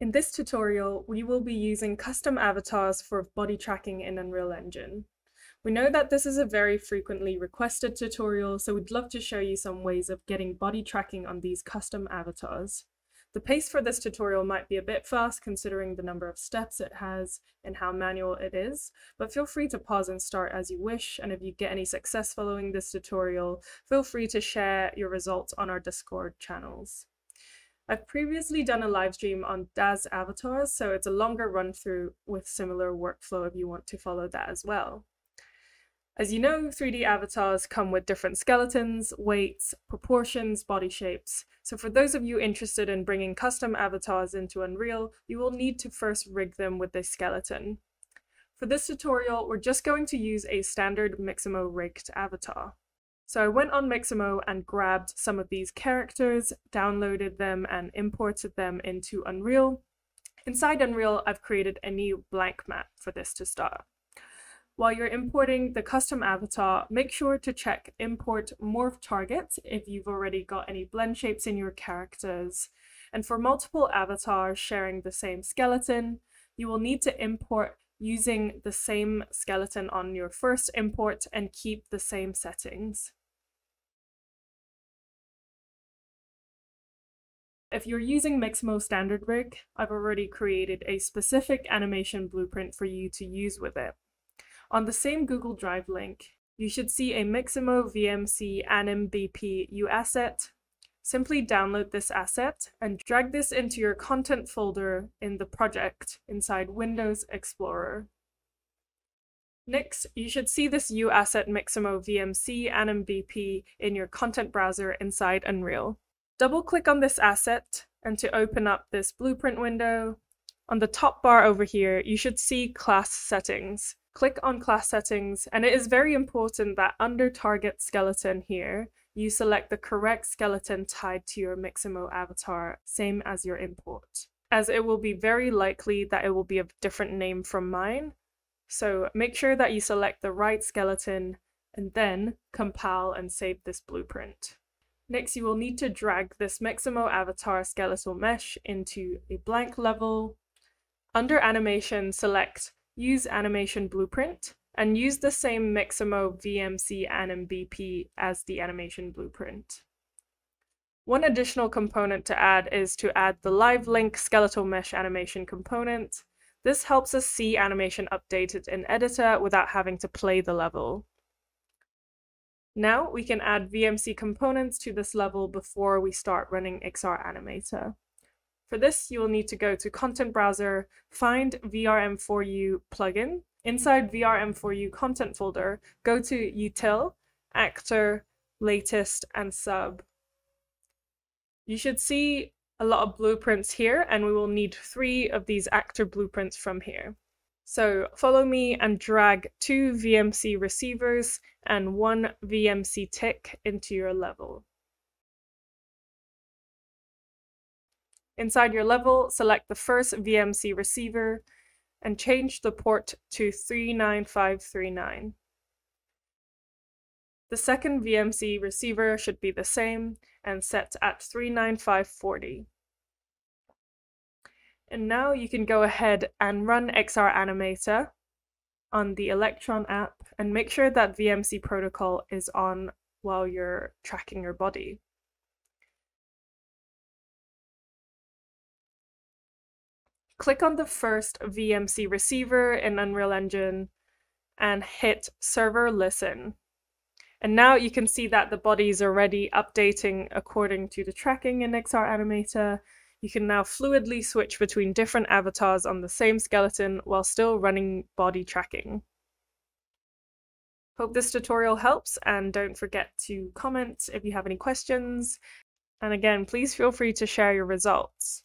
In this tutorial, we will be using custom avatars for body tracking in Unreal Engine. We know that this is a very frequently requested tutorial, so we'd love to show you some ways of getting body tracking on these custom avatars. The pace for this tutorial might be a bit fast considering the number of steps it has and how manual it is, but feel free to pause and start as you wish, and if you get any success following this tutorial, feel free to share your results on our Discord channels. I've previously done a live stream on Daz avatars, so it's a longer run through with similar workflow if you want to follow that as well. As you know, 3D avatars come with different skeletons, weights, proportions, body shapes. So for those of you interested in bringing custom avatars into Unreal, you will need to first rig them with a skeleton. For this tutorial, we're just going to use a standard Mixamo rigged avatar. So I went on Mixamo and grabbed some of these characters, downloaded them and imported them into Unreal. Inside Unreal, I've created a new blank map for this to start. While you're importing the custom avatar, make sure to check import morph targets if you've already got any blend shapes in your characters. And for multiple avatars sharing the same skeleton, you will need to import using the same skeleton on your first import and keep the same settings. If you're using Mixamo Standard Rig, I've already created a specific animation blueprint for you to use with it. On the same Google Drive link, you should see a Mixamo VMC AnimBP U asset. Simply download this asset and drag this into your content folder in the project inside Windows Explorer. Next, you should see this U asset Mixamo VMC AnimBP in your content browser inside Unreal. Double click on this asset and to open up this blueprint window, on the top bar over here, you should see class settings. Click on class settings and it is very important that under target skeleton here, you select the correct skeleton tied to your Mixamo avatar, same as your import, as it will be very likely that it will be a different name from mine. So make sure that you select the right skeleton and then compile and save this blueprint. Next, you will need to drag this Mixamo avatar skeletal mesh into a blank level. Under animation, select use animation blueprint and use the same Mixamo VMC AnimBP as the animation blueprint. One additional component to add is to add the live link skeletal mesh animation component. This helps us see animation updated in editor without having to play the level. Now we can add VMC components to this level before we start running XR Animator. For this, you will need to go to Content Browser, find VRM4U plugin. Inside VRM4U content folder, go to Util, Actor, Latest, and Sub. You should see a lot of blueprints here, and we will need three of these actor blueprints from here. So follow me and drag two VMC receivers and one VMC tick into your level. Inside your level, select the first VMC receiver and change the port to 39539. The second VMC receiver should be the same and set at 39540. And now you can go ahead and run XR Animator on the Electron app and make sure that VMC protocol is on while you're tracking your body. Click on the first VMC receiver in Unreal Engine and hit Server Listen. And now you can see that the body is already updating according to the tracking in XR Animator you can now fluidly switch between different avatars on the same skeleton while still running body tracking. Hope this tutorial helps and don't forget to comment if you have any questions. And again, please feel free to share your results.